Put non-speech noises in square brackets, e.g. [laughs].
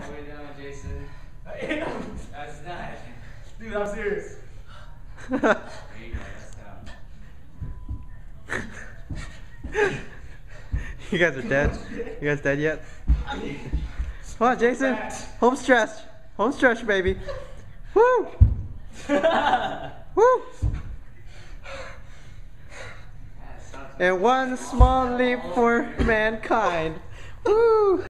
way down, Jason. That's [laughs] not. Dude, I'm serious. There you go. That's down. you guys are dead. You guys dead yet? Come on, Jason. Home stretch. Home stretch, baby. Woo! Woo! And one small leap for mankind. Woo!